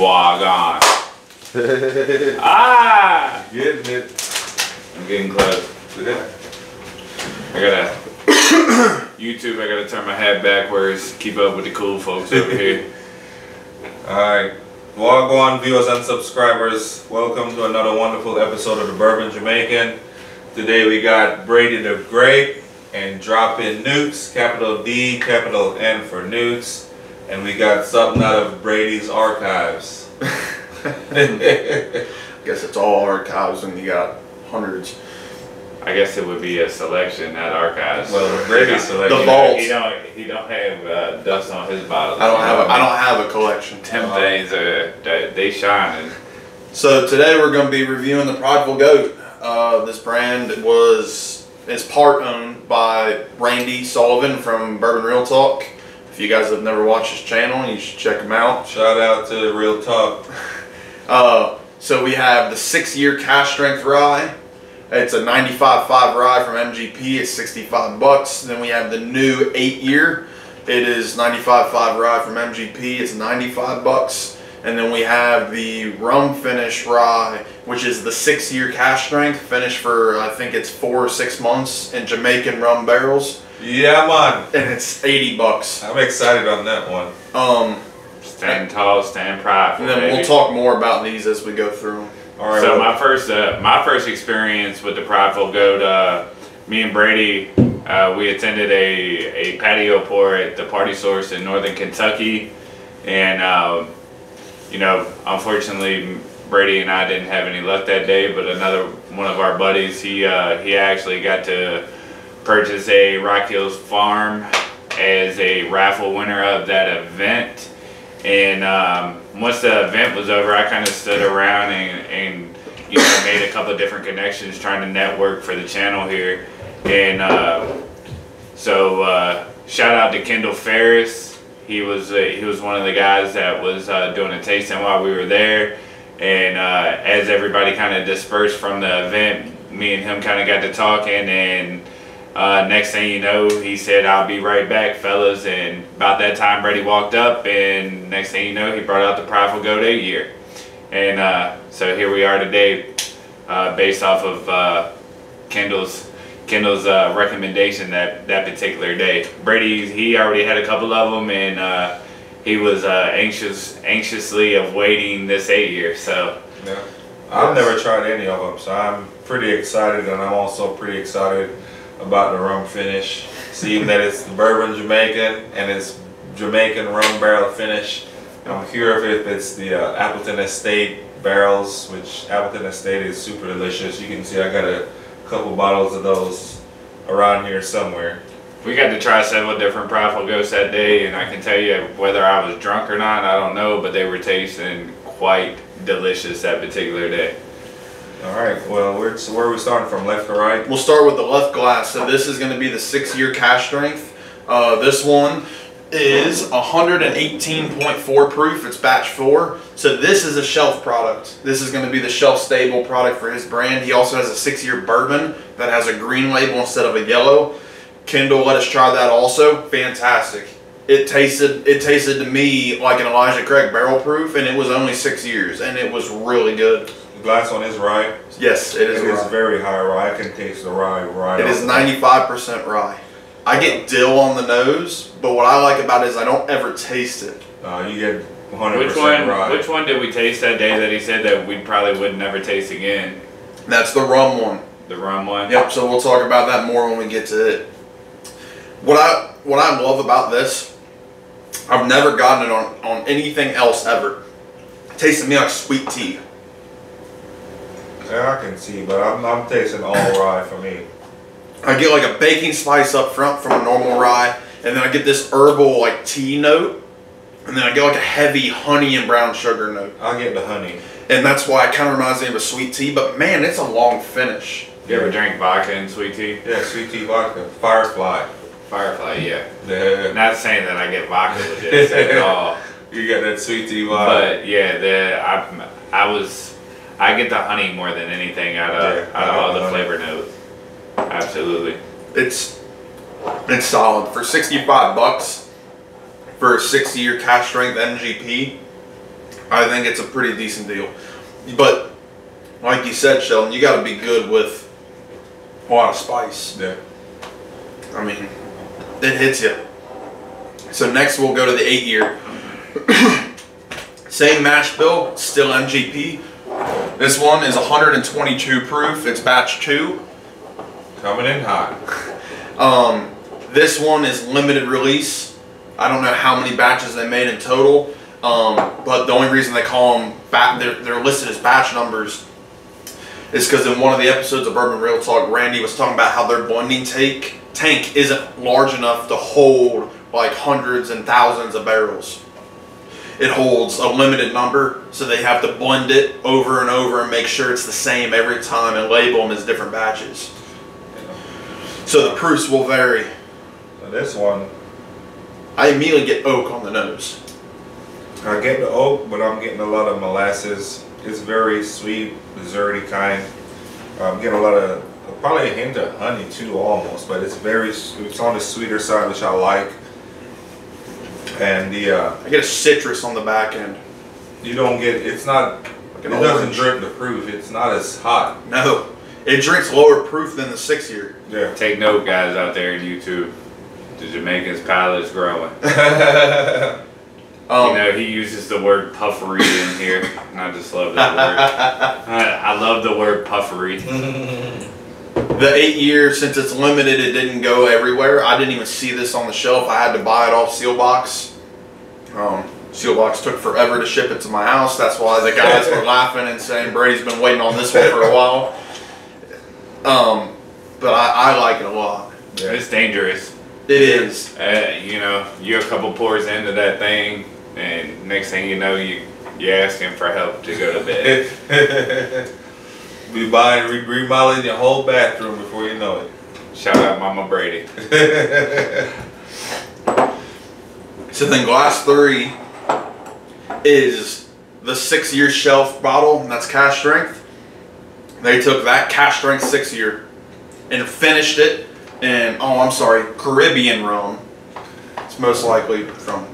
Guagon. ah! Getting it. I'm getting close. I gotta YouTube. I gotta turn my head backwards. Keep up with the cool folks over here. Alright. Wagwan viewers and subscribers, welcome to another wonderful episode of the Bourbon Jamaican. Today we got Brady the Great and Drop In Newts, capital D, capital N for Newts. And we got something out of Brady's archives. I guess it's all archives and you got hundreds. I guess it would be a selection, not archives. Well, Brady's selection. The vault. He don't. He don't have uh, dust on his bottles. I don't have a, don't have a collection. Them things are they, they shining. So today we're going to be reviewing the Prideful Goat. Uh, this brand was is part owned by Randy Sullivan from Bourbon Real Talk. If you guys have never watched his channel, you should check him out. Shout out to Real Talk. Uh, so we have the six-year cask strength rye. It's a 95.5 rye from MGP. It's 65 bucks. Then we have the new eight-year. It is 95.5 rye from MGP. It's 95 bucks. And then we have the rum finish rye, which is the six-year cask strength, finished for I think it's four or six months in Jamaican rum barrels, Yeah, man. and it's 80 bucks. I'm excited on that one. Um, Stand tall, stand prideful. and then baby. we'll talk more about these as we go through. Alright, So well, my first, uh, my first experience with the prideful goat, uh, me and Brady, uh, we attended a, a patio pour at the Party Source in Northern Kentucky, and um, you know, unfortunately, Brady and I didn't have any luck that day. But another one of our buddies, he uh, he actually got to purchase a Rock Hill Farms as a raffle winner of that event. And um, once the event was over, I kind of stood around and, and you know made a couple different connections, trying to network for the channel here. And uh, so uh, shout out to Kendall Ferris. He was uh, he was one of the guys that was uh, doing a tasting while we were there. And uh, as everybody kind of dispersed from the event, me and him kind of got to talking and. Uh, next thing you know, he said, I'll be right back, fellas. And about that time, Brady walked up, and next thing you know, he brought out the Prideful Goat eight year. And uh, so here we are today, uh, based off of uh, Kendall's Kendall's uh, recommendation that that particular day. Brady, he already had a couple of them, and uh, he was anxious, anxiously awaiting this eight year. So Yeah. I've never tried any of them, so I'm pretty excited, and I'm also pretty excited about the rum finish. Seeing that it's the bourbon Jamaican and it's Jamaican rum barrel finish. I'm curious if it's the uh, Appleton Estate barrels, which Appleton Estate is super delicious. You can see I got a couple bottles of those around here somewhere. we got to try several different Prideful Goats that day, and I can tell you whether I was drunk or not, I don't know, but they were tasting quite delicious that particular day. All right, well, where, so where are we starting from, left to right? We'll start with the left glass. So this is going to be the six-year cask strength. Uh, this one is 118.4 proof. It's batch four. So this is a shelf product. This is going to be the shelf stable product for his brand. He also has a six-year bourbon that has a green label instead of a yellow. Kendall let us try that also. Fantastic. It tasted it tasted to me like an Elijah Craig barrel proof, and it was only six years, and it was really good. Glass on is rye. Yes, it It is. is very high rye. I can taste the rye right It is off. 95% rye. I get dill on the nose, but what I like about it is I don't ever taste it. Uh, you get 100% Which one? rye. Which one did we taste that day that he said that we probably would never taste again? That's the rum one. The rum one. Yep. So we'll talk about that more when we get to it. What I what I love about this, I've never gotten it on on anything else ever. It tastes to me like sweet tea. Yeah, I can see, but I'm, I'm tasting all rye for me. I get like a baking spice up front from a normal rye, and then I get this herbal like tea note, and then I get like a heavy honey and brown sugar note. I'll get the honey. and that's why it kind of reminds me of a sweet tea. But man, it's a long finish. You ever drink vodka and sweet tea? Yeah, sweet tea vodka. Firefly. Firefly, yeah. The, Not saying that I get vodka with this at all, you got that sweet tea vodka. but yeah, the I I was I get the honey more than anything out of Yeah, out of all the honey. flavor notes. Absolutely. It's it's solid for 65 bucks for a 60 year cask strength MGP. I think it's a pretty decent deal. But like you said, Sheldon, you got to be good with a lot of spice. Yeah. I mean, it hits you. So next we'll go to the eight year. Same mash bill, still MGP. This one is 122 proof. It's batch two. Coming in hot. Um, this one is limited release. I don't know how many batches they made in total, um, but the only reason they call them they're, they're listed as batch numbers is because in one of the episodes of Bourbon Real Talk, Randy was talking about how their blending tank tank isn't large enough to hold like hundreds and thousands of barrels. It holds a limited number, so they have to blend it over and over and make sure it's the same every time and label them as different batches. So the proofs will vary. So this one, I immediately get oak on the nose. I get the oak, but I'm getting a lot of molasses. It's very sweet, desserty kind. I'm getting a lot of, probably a hint of honey too, almost. But it's very, it's on the sweeter side, which I like. And the, uh, I get a citrus on the back end. you don't get, it's not, Like it an doesn't orange. drip the proof. It's not as hot. No, it drinks lower proof than the six year. Yeah. Take note, guys out there in YouTube. The Jamaican's palate's growing. Um, you know, he uses the word puffery in here, and I just love that word. I, I love the word puffery. the eight years since it's limited, it didn't go everywhere. I didn't even see this on the shelf. I had to buy it off Seelbach's. Um, Seelbach's took forever to ship it to my house. That's why the guys were laughing and saying Brady's been waiting on this one for a while. Um, but I, I like it a lot. yeah. It's dangerous. It is. Uh, you know, you're a couple pours into that thing, and next thing you know, you you're asking for help to go to bed. Be buying, re- remodeling your whole bathroom before you know it. Shout out Mama Brady. So then glass three is the six year shelf bottle, and that's cask strength. They took that cask strength six year and finished it in, oh, I'm sorry, Caribbean rum. It's most likely from,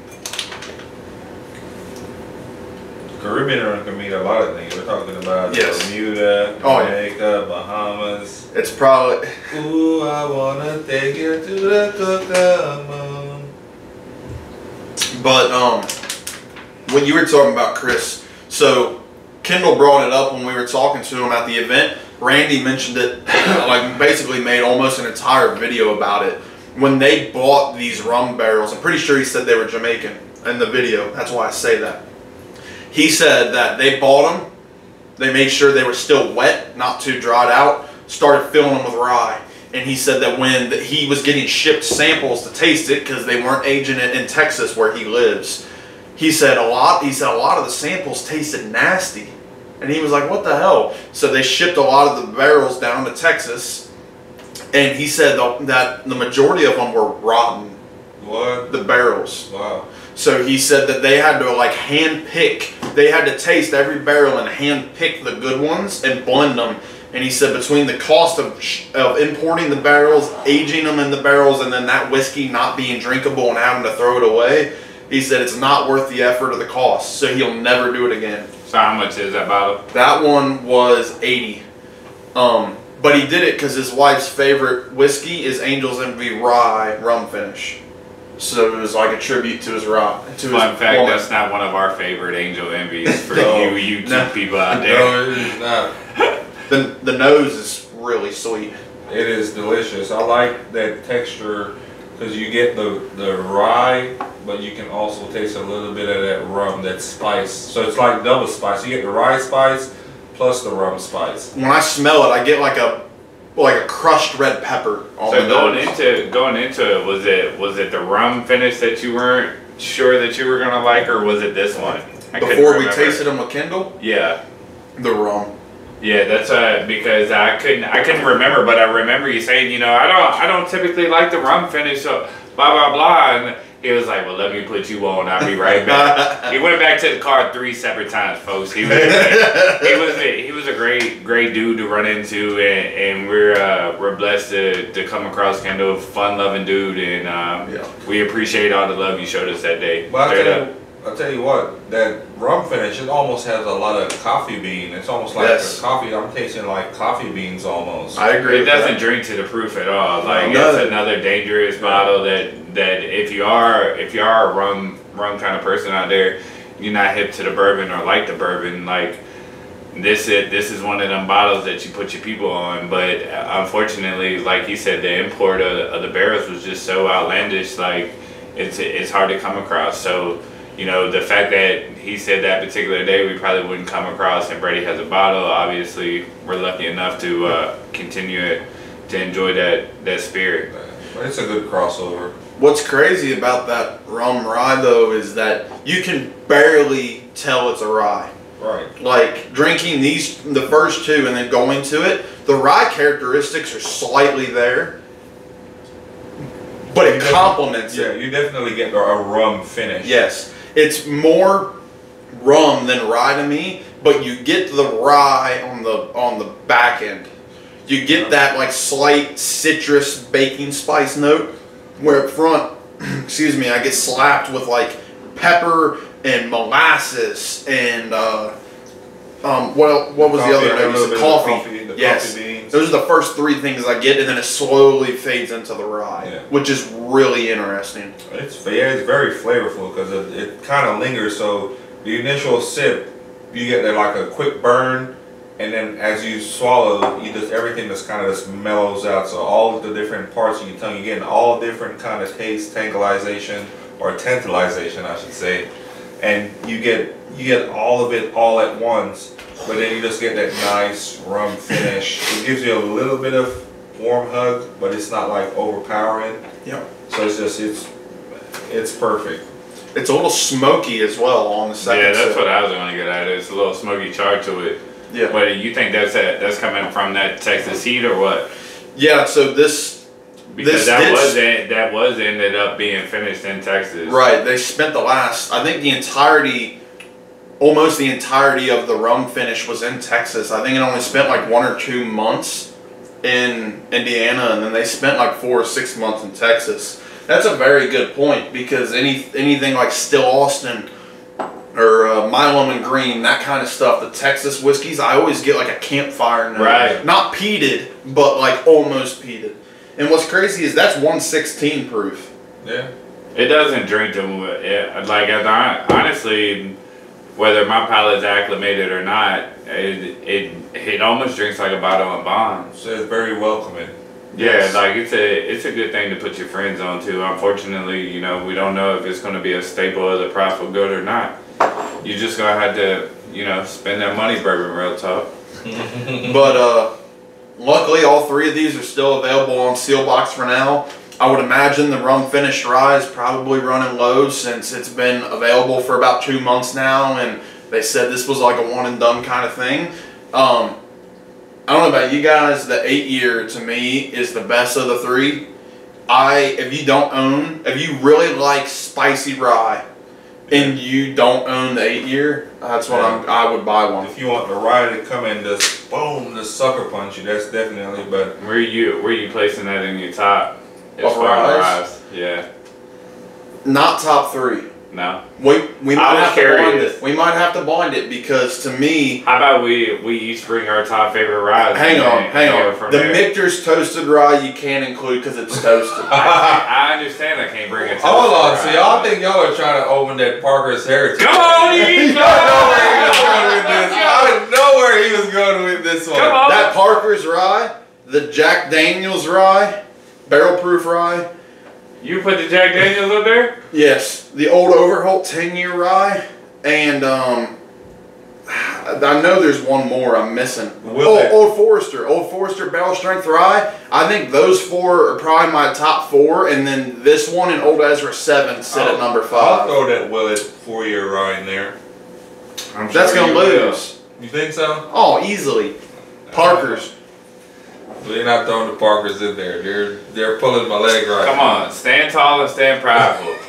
Caribbean rum can mean a lot of things. We're talking about Yes. Bermuda, Oh, yeah. Jamaica, Bahamas. it's probably, Ooh, I wanna take you to the Kokomo. but, um, when you were talking about, Chris, so Kendall brought it up when we were talking to him at the event. Randy mentioned it, like basically made almost an entire video about it. When they bought these rum barrels, I'm pretty sure he said they were Jamaican in the video. That's why I say that. He said that they bought them, they made sure they were still wet, not too dried out, started filling them with rye. And he said that when the- he was getting shipped samples to taste it, because they weren't aging it in Texas where he lives, he said a lot. He said a lot of the samples tasted nasty, and he was like, "What the hell?" So they shipped a lot of the barrels down to Texas, and he said that the majority of them were rotten. What? The barrels. Wow. So he said that they had to like hand pick. They had to taste every barrel and hand pick the good ones and blend them. And he said between the cost of of importing the barrels, aging them in the barrels, and then that whiskey not being drinkable and having to throw it away, he said it's not worth the effort or the cost. So he'll never do it again. So how much is that bottle? That one was 80. Um, but he did it because his wife's favorite whiskey is Angel's Envy Rye rum finish. So it was like a tribute to his rye. To Fun his fact, woman. that's not one of our favorite Angel Envies for No. you YouTube No. people out there. No, it is not. the the nose is really sweet. It is delicious. I like that texture because you get the the rye, but you can also taste a little bit of that rum, that spice. So it's like double spice. You get the rye spice plus the rum spice. When I smell it, I get like a like a crushed red pepper on So the going nose. into going into it, was it was it the rum finish that you weren't sure that you were gonna like, or was it this one? I Before we tasted them with Kendall, Yeah, the rum. yeah, that's uh because I couldn't I couldn't remember, but I remember you saying, you know, I don't I don't typically like the rum finish, so blah blah blah, and he was like, well, let me put you on, I'll be right back. he went back to the car three separate times, folks. He was he was a, he was a great great dude to run into, and, and we're uh, we're blessed to, to come across Kendall, a fun loving dude, and um, Yeah. we appreciate all the love you showed us that day. But I Straight tell, up. you, I'll tell you what, that rum finish, it almost has a lot of coffee bean. It's almost like Yes. coffee. I'm tasting like coffee beans almost. I agree. It doesn't that. drink to the proof at all. Like No. it's another dangerous bottle that that if you are if you are a rum rum kind of person out there, you're not hip to the bourbon or like the bourbon. Like this is this is one of them bottles that you put your people on. But uh, unfortunately, like you said, the import of, of the barrels was just so outlandish. Like it's it's hard to come across. So. You know, the fact that he said that particular day we probably wouldn't come across and Brady has a bottle, obviously we're lucky enough to uh, continue it to enjoy that that spirit. But it's a good crossover. What's crazy about that rum rye though is that you can barely tell it's a rye. Right. Like drinking these, the first two, and then going to it, the rye characteristics are slightly there, but it You complements Yeah, it. you definitely get a rum finish. Yes, it's more rum than rye to me, but you get the rye on the on the back end. You get that like slight citrus baking spice note, where up front, excuse me, I get slapped with like pepper and molasses and uh, um, what what was the other a note? little You said bit of Coffee. coffee, the yes, coffee beans. those are the first three things I get, and then it slowly fades into the rye, Yeah. which is really interesting. It's yeah, it's very flavorful because it, it kind of lingers. So the initial sip, you get like a quick burn, and then as you swallow, you just everything just kind of just mellows out. So all of the different parts of your tongue, you're getting all different kind of taste, tantalization or tantalization, I should say, and you get you get all of it all at once. But then you just get that nice rum finish. It gives you a little bit of warm hug, but it's not like overpowering. Yep. So it's just it's it's perfect. It's a little smoky as well on the second. yeah, that's sip. what I was going to get at. It. It's a little smoky char to it. Yeah. But you think that's that that's coming from that Texas heat or what? Yeah. So this, Because This that did- was that was ended up being finished in Texas. right? They spent the last, I think, the entirety, almost the entirety of the rum finish was in Texas. I think it only spent like one or two months in Indiana, and then they spent like four or six months in Texas. That's a very good point because any anything like Still Austin or uh, Milam and Greene, that kind of stuff, the Texas whiskeys, I always get like a campfire note. Right. Not peated, but like almost peated. And what's crazy is that's 116 proof. Yeah. It doesn't drink them. It, like I, honestly, whether my palate's acclimated or not, it, it it almost drinks like a bottle of bond. So it's very welcoming. Yeah, Yes. like it's a it's a good thing to put your friends on too. Unfortunately, you know we don't know if it's going to be a staple of the Prideful Goat or not. You're just gonna have to you know spend that money, bourbon real talk. But uh, luckily, all three of these are still available on Seelbach's for now. I would imagine the rum finished rye is probably running low since it's been available for about two months now, and they said this was like a one and done kind of thing. Um, I don't know about you guys, the eight year to me is the best of the three. I if you don't own, if you really like spicy rye, and you don't own the eight year, that's what I'm. I would buy one. If you want the ride to come in, just boom, the sucker punch you. That's definitely. But Where you where you placing that in your top? As Of far as ryes? ryes? Yeah. Not top three. No. We we might was have to blind curious. it. We might have to blind it because to me, How about we we each bring our top favorite ryes? hang on, hang on. The there. Michter's toasted rye you can't include because it's toasted. I, I understand I can't bring it. hold on, rye, so y'all think y'all are trying to open that Parker's heritage? Come on! I know where he was going with this. I know where he was going with this one. Come on. that Parker's rye, the Jack Daniels rye, barrel proof rye. You put the Jack Daniels up there? Yes, the old Overholt ten year rye, and um, I know there's one more I'm missing. Will oh, Old Forester, Old Forester barrel strength rye. I think those four are probably my top four, and then this one and Old Ezra seven sit at number five. I'll throw that Willet four year rye in there. I'm That's sure gonna you will. lose. You think so? Oh, easily. Parker's. They're not throwing the Parkers in there. They're they're pulling my leg right. Come on, stand tall and stand prideful.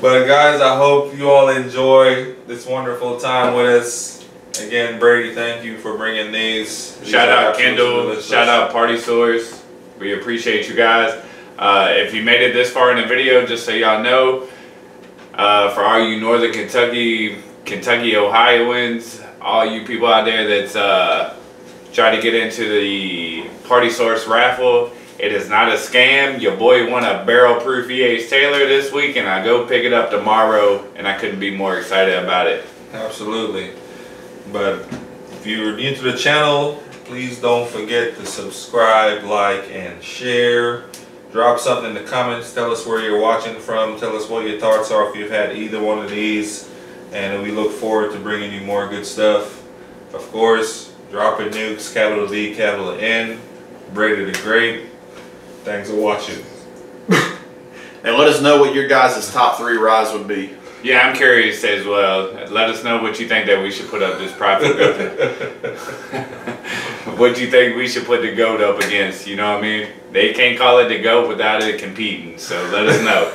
but guys, I hope you all enjoy this wonderful time with us. Again, Brady, thank you for bringing these. These Shout out Kendall. Shout out Party Source. We appreciate you guys. Uh, if you made it this far in the video, just so y'all know, uh, for all you Northern Kentucky, Kentucky Ohioans, all you people out there that's uh, trying to get into the Party Source raffle, it is not a scam. Your boy won a barrel proof EH Taylor this week, and I go pick it up tomorrow, and I couldn't be more excited about it. Absolutely. But if you're new to the channel, please don't forget to subscribe, like, and share. Drop something in the comments. Tell us where you're watching from. Tell us what your thoughts are if you've had either one of these. And we look forward to bringing you more good stuff. Of course, dropping nukes, capital D, capital N. Brady the Great. Thanks for watching. And let us know what your guys' top three rides would be. Yeah, I'm curious as well. Let us know what you think that we should put up this Prideful Goat. what you think we should put the goat up against? You know what I mean? They can't call it the goat without it competing. So let us know.